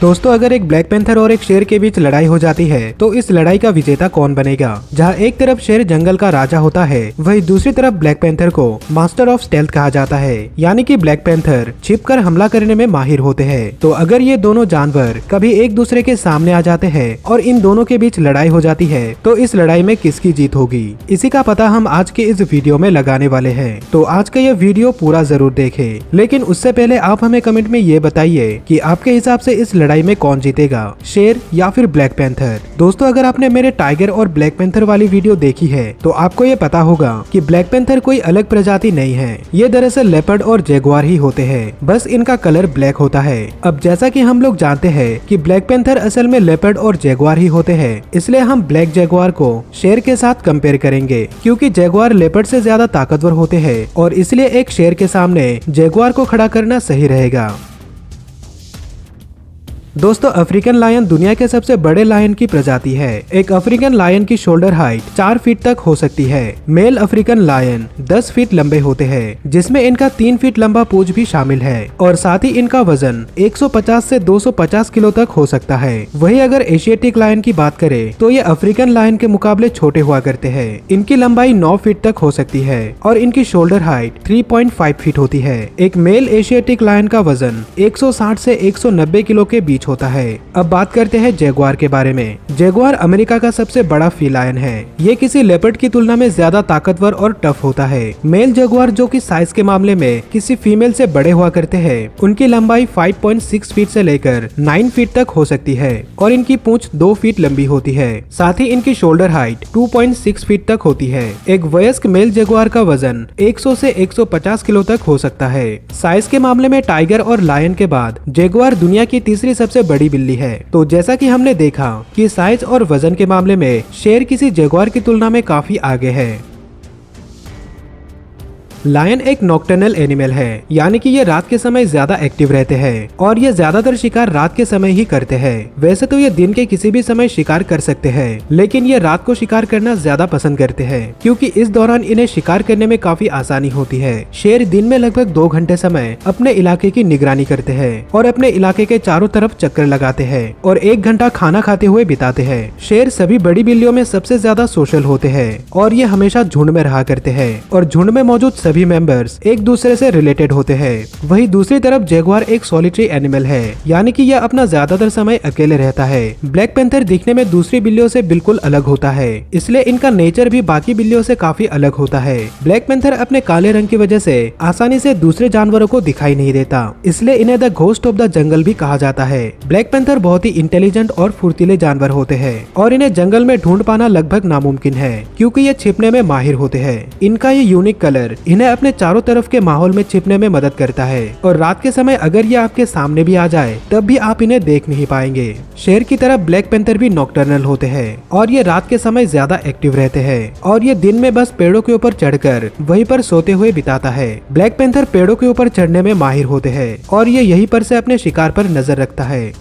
दोस्तों, अगर एक ब्लैक पैंथर और एक शेर के बीच लड़ाई हो जाती है तो इस लड़ाई का विजेता कौन बनेगा? जहाँ एक तरफ़ शेर जंगल का राजा होता है, वही दूसरी तरफ़ ब्लैक पैंथर को मास्टर ऑफ़ स्टेल्थ कहा जाता है। यानी कि ब्लैक पैंथर छिपकर हमला करने में माहिर होते हैं। तो अगर ये दोनों जानवर कभी एक दूसरे के सामने आ जाते हैं और इन दोनों के बीच लड़ाई हो जाती है तो इस लड़ाई में किसकी जीत होगी? इसी का पता हम आज के इस वीडियो में लगाने वाले है। तो आज का यह वीडियो पूरा ज़रूर देखे। लेकिन उससे पहले आप हमें कमेंट में ये बताइए की आपके हिसाब ऐसी इस लड़ाई में कौन जीतेगा, शेर या फिर ब्लैक पैंथर? दोस्तों, अगर आपने मेरे टाइगर और ब्लैक पैंथर वाली वीडियो देखी है तो आपको ये पता होगा कि ब्लैक पैंथर कोई अलग प्रजाति नहीं है। ये दरअसल लेपर्ड और जेगुआर ही होते हैं। बस इनका कलर ब्लैक होता है। अब जैसा की हम लोग जानते हैं की ब्लैक पैंथर असल में लेपर्ड और जेगुआर ही होते हैं, इसलिए हम ब्लैक जेगुआर को शेर के साथ कंपेयर करेंगे, क्योंकि जेगुआर लेपर्ड से ज़्यादा ताकतवर होते हैं, और इसलिए एक शेर के सामने जेगुआर को खड़ा करना सही रहेगा। दोस्तों, अफ्रीकन लायन दुनिया के सबसे बड़े लायन की प्रजाति है। एक अफ्रीकन लायन की शोल्डर हाइट चार फीट तक हो सकती है। मेल अफ्रीकन लायन दस फीट लंबे होते हैं, जिसमें इनका तीन फीट लंबा पूज भी शामिल है, और साथ ही इनका वज़न 150 से 250 किलो तक हो सकता है। वही अगर एशियाटिक लायन की बात करें तो ये अफ्रीकन लायन के मुकाबले छोटे हुआ करते हैं। इनकी लंबाई नौ फीट तक हो सकती है, और इनकी शोल्डर हाइट थ्री फीट होती है। एक मेल एशियाटिक लायन का वज़न एक से एक सौ नब्बे किलो के बीच होता है। अब बात करते हैं जेगुआर के बारे में। जेगुआर अमेरिका का सबसे बड़ा फीलायन है। ये किसी लेपर्ड की तुलना में ज़्यादा ताकतवर और टफ होता है। मेल जेगुआर जो कि साइज़ के मामले में किसी फीमेल से बड़े हुआ करते हैं, उनकी लंबाई 5.6 फीट से लेकर 9 फीट तक हो सकती है और इनकी पूंछ 2 फीट लंबी होती है। साथ ही इनकी शोल्डर हाइट 2.6 फीट तक होती है। एक वयस्क मेल जेगुआर का वज़न 100 से 150 किलो तक हो सकता है। साइज़ के मामले में टाइगर और लायन के बाद जेगुआर दुनिया की तीसरी सबसे सबसे बड़ी बिल्ली है। तो जैसा कि हमने देखा कि साइज़ और वज़न के मामले में शेर किसी जगवार की तुलना में काफ़ी आगे है। लायन एक नॉक्टर्नल एनिमल है, यानी कि ये रात के समय ज़्यादा एक्टिव रहते हैं और ये ज़्यादातर शिकार रात के समय ही करते हैं। वैसे तो ये दिन के किसी भी समय शिकार कर सकते हैं, लेकिन ये रात को शिकार करना ज़्यादा पसंद करते हैं, क्योंकि इस दौरान इन्हें शिकार करने में काफ़ी आसानी होती है। शेर दिन में लगभग दो घंटे समय अपने इलाके की निगरानी करते हैं और अपने इलाके के चारों तरफ़ चक्कर लगाते हैं और एक घंटा खाना खाते हुए बिताते हैं। शेर सभी बड़ी बिल्लियों में सबसे ज़्यादा सोशल होते हैं और ये हमेशा झुंड में रहा करते हैं और झुंड में मौजूद सभी सभी मेंबर्स एक दूसरे से रिलेटेड होते हैं। वही दूसरी तरफ़ जेगुआर एक सॉलिटरी एनिमल है। यानी कि यह अपना ज़्यादातर समय अकेले रहता है। ब्लैक पेंथर दिखने में दूसरी बिल्लियों से बिल्कुल अलग होता है। इसलिए इनका नेचर भी बाकी बिल्लियों से काफ़ी अलग होता है। ब्लैक पेंथर अपने काले रंग की वजह से आसानी से दूसरे जानवरों को दिखाई नहीं देता। इसलिए इन्हें the ghost of the jungle भी कहा जाता है। ब्लैक पेंथर बहुत ही इंटेलिजेंट और फुर्तीले जानवर होते हैं और इन्हें जंगल में ढूंढ पाना लगभग नामुमकिन है, क्योंकि ये छिपने में माहिर होते हैं। इनका ये यूनिक कलर इन्हें अपने चारों तरफ़ के माहौल में छिपने में मदद करता है। और रात के समय अगर ये आपके सामने भी आ जाए, तब भी आप इन्हें देख नहीं पाएँगे। शेर की तरफ़ ब्लैक पेंथर भी नॉक्टर्नल होते हैं और ये रात के समय ज़्यादा एक्टिव रहते हैं। और ये दिन में बस पेड़ों के ऊपर चढ़कर वहीं पर सोते हुए बिताता है। ब्लैक पेंथर पेड़ों के ऊपर चढ़ने में माहिर होते हैं और ये यहीं पर से अपने शिकार पर नज़र रखता है।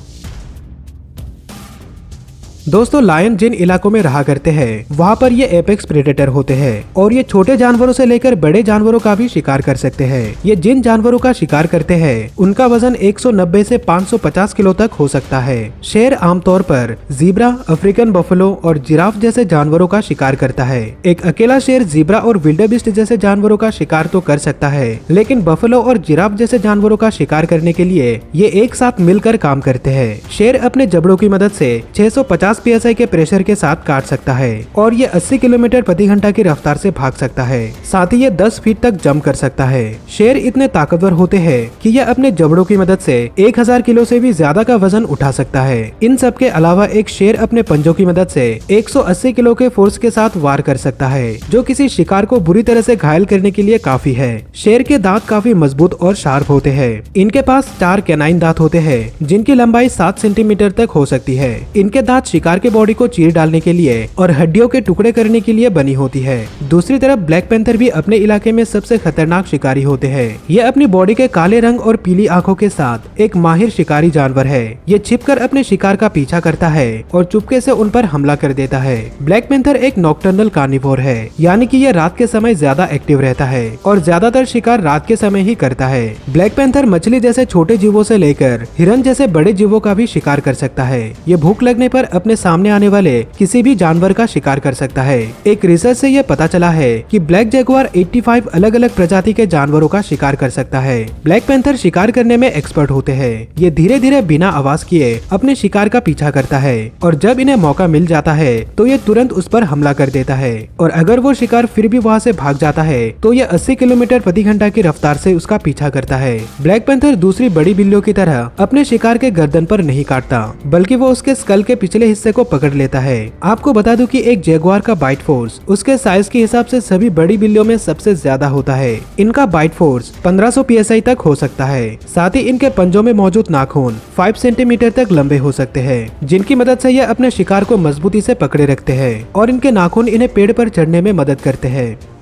दोस्तों लायन जिन इलाकों में रहा करते हैं, वहाँ पर ये एपेक्स प्रेडेटर होते हैं और ये छोटे जानवरों से लेकर बड़े जानवरों का भी शिकार कर सकते हैं। ये जिन जानवरों का शिकार करते हैं, उनका वज़न 190 से 550 किलो तक हो सकता है। शेर आमतौर पर जीब्रा अफ्रीकन बफलो और जिराफ जैसे जानवरों का शिकार करता है। एक अकेला शेर जीब्रा और विल्डरबिस्ट जैसे जानवरों का शिकार तो कर सकता है, लेकिन बफलो और जिराफ जैसे जानवरों का शिकार करने के लिए ये एक साथ मिलकर काम करते हैं। शेर अपने जबड़ों की मदद से 650 50 पीएसआई के प्रेशर के साथ काट सकता है और ये 80 किलोमीटर प्रति घंटा की रफ्तार से भाग सकता है। साथ ही ये 10 फीट तक जंप कर सकता है। शेर इतने ताकतवर होते हैं कि यह अपने जबड़ों की मदद से 1000 किलो से भी ज़्यादा का वज़न उठा सकता है। इन सब के अलावा एक शेर अपने पंजों की मदद से 180 किलो के फोर्स के साथ वार कर सकता है, जो किसी शिकार को बुरी तरह से घायल करने के लिए काफ़ी है। शेर के दांत काफ़ी मज़बूत और शार्प होते हैं। इनके पास चार कैनाइन दांत होते हैं, जिनकी लंबाई सात सेंटीमीटर तक हो सकती है। इनके दांत शिकार के बॉडी को चीर डालने के लिए और हड्डियों के टुकड़े करने के लिए बनी होती है। दूसरी तरफ़ ब्लैक पेंथर भी अपने इलाके में सबसे खतरनाक शिकारी होते हैं। ये अपनी बॉडी के काले रंग और पीली आँखों के साथ एक माहिर शिकारी जानवर है। ये छिपकर अपने शिकार का पीछा करता है और चुपके से उन पर हमला कर देता है। ब्लैक पेंथर एक नॉक्टर्नल कार्निवोर है, यानी कि यह रात के समय ज़्यादा एक्टिव रहता है और ज़्यादातर शिकार रात के समय ही करता है। ब्लैक पेंथर मछली जैसे छोटे जीवों से लेकर हिरन जैसे बड़े जीवों का भी शिकार कर सकता है। ये भूख लगने पर अपने सामने आने वाले किसी भी जानवर का शिकार कर सकता है। एक रिसर्च से यह पता चला है कि ब्लैक जैगुआर 85 अलग अलग प्रजाति के जानवरों का शिकार कर सकता है। ब्लैक पेंथर शिकार करने में एक्सपर्ट होते हैं। ये धीरे धीरे बिना आवाज़ किए अपने शिकार का पीछा करता है और जब इन्हें मौका मिल जाता है तो ये तुरंत उस पर हमला कर देता है। और अगर वो शिकार फिर भी वहाँ से भाग जाता है तो ये 80 किलोमीटर प्रति घंटा की रफ्तार से उसका पीछा करता है। ब्लैक पेंथर दूसरी बड़ी बिल्लियों की तरह अपने शिकार के गर्दन पर नहीं काटता, बल्कि वो उसके स्कल के पिछले हिस्से को पकड़ लेता है। आपको बता दूँ कि एक जेगुआर का बाइट फोर्स, उसके साइज़ के हिसाब से सभी बड़ी बिल्लियों में सबसे ज़्यादा होता है। इनका बाइट फोर्स 1500 पीएसआई तक हो सकता है। साथ ही इनके पंजों में मौजूद नाखून 5 सेंटीमीटर तक लंबे हो सकते हैं, जिनकी मदद से यह अपने शिकार को मजबूती से पकड़े रखते हैं और इनके नाखून इन्हें पेड़ पर चढ़ने में मदद करते हैं।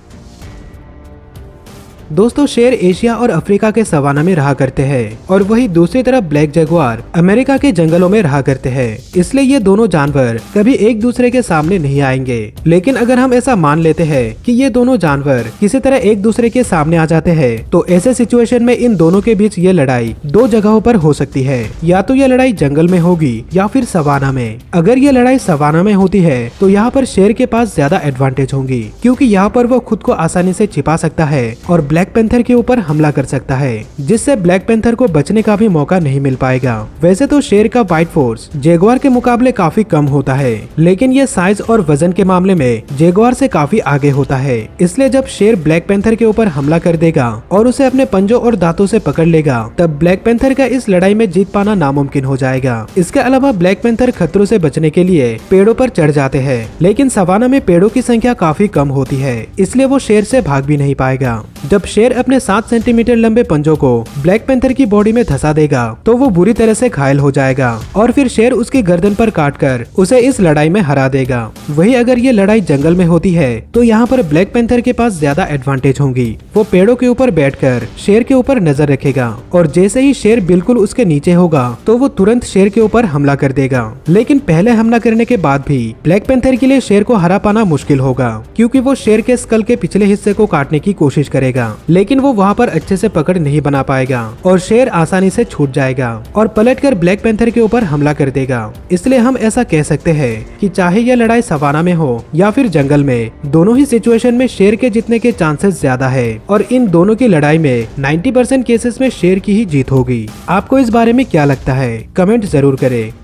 दोस्तों, शेर एशिया और अफ्रीका के सवाना में रहा करते हैं और वही दूसरी तरफ़ ब्लैक जगुआर अमेरिका के जंगलों में रहा करते हैं। इसलिए ये दोनों जानवर कभी एक दूसरे के सामने नहीं आएँगे। लेकिन अगर हम ऐसा मान लेते हैं कि ये दोनों जानवर किसी तरह एक दूसरे के सामने आ जाते हैं तो ऐसे सिचुएशन में इन दोनों के बीच ये लड़ाई दो जगहों पर हो सकती है। या तो ये लड़ाई जंगल में होगी या फिर सवाना में। अगर ये लड़ाई सवाना में होती है तो यहाँ पर शेर के पास ज़्यादा एडवांटेज होंगी, क्योंकि यहाँ पर वो खुद को आसानी से छिपा सकता है और ब्लैक पेंथर के ऊपर हमला कर सकता है, जिससे ब्लैक पेंथर को बचने का भी मौका नहीं मिल पाएगा। वैसे तो शेर का व्हाइट फोर्स जेगवार के मुकाबले काफ़ी कम होता है, लेकिन ये साइज़ और वज़न के मामले में जेगुआर से काफ़ी आगे होता है। इसलिए जब शेर ब्लैक पेंथर के ऊपर हमला कर देगा और उसे अपने पंजों और दांतों से पकड़ लेगा, तब ब्लैक पेंथर का इस लड़ाई में जीत पाना नामुमकिन हो जाएगा। इसके अलावा ब्लैक पेंथर खतरों से बचने के लिए पेड़ों पर चढ़ जाते हैं, लेकिन सवाना में पेड़ों की संख्या काफ़ी कम होती है, इसलिए वो शेर से भाग भी नहीं पाएगा। जब शेर अपने सात सेंटीमीटर लंबे पंजों को ब्लैक पेंथर की बॉडी में धसा देगा तो वो बुरी तरह से घायल हो जाएगा, और फिर शेर उसकी गर्दन पर काटकर उसे इस लड़ाई में हरा देगा। वही अगर ये लड़ाई जंगल में होती है तो यहाँ पर ब्लैक पेंथर के पास ज़्यादा एडवांटेज होंगी। वो पेड़ों के ऊपर बैठकर शेर के ऊपर नज़र रखेगा, और जैसे ही शेर बिल्कुल उसके नीचे होगा तो वो तुरंत शेर के ऊपर हमला कर देगा। लेकिन पहले हमला करने के बाद भी ब्लैक पेंथर के लिए शेर को हरा पाना मुश्किल होगा, क्योंकि वो शेर के स्कल के पिछले हिस्से को काटने की कोशिश करेगा। लेकिन वो वहाँ पर अच्छे से पकड़ नहीं बना पाएगा और शेर आसानी से छूट जाएगा और पलट कर ब्लैक पेंथर के ऊपर हमला कर देगा। इसलिए हम ऐसा कह सकते हैं कि चाहे यह लड़ाई सवाना में हो या फिर जंगल में, दोनों ही सिचुएशन में शेर के जीतने के चांसेस ज़्यादा है और इन दोनों की लड़ाई में 90 परसेंट केसेस में शेर की ही जीत होगी। आपको इस बारे में क्या लगता है? कमेंट ज़रूर करें।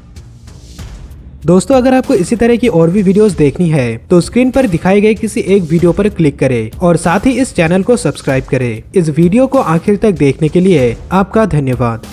दोस्तों, अगर आपको इसी तरह की और भी वीडियोस देखनी है तो स्क्रीन पर दिखाई गई किसी एक वीडियो पर क्लिक करें और साथ ही इस चैनल को सब्सक्राइब करें। इस वीडियो को आखिर तक देखने के लिए आपका धन्यवाद।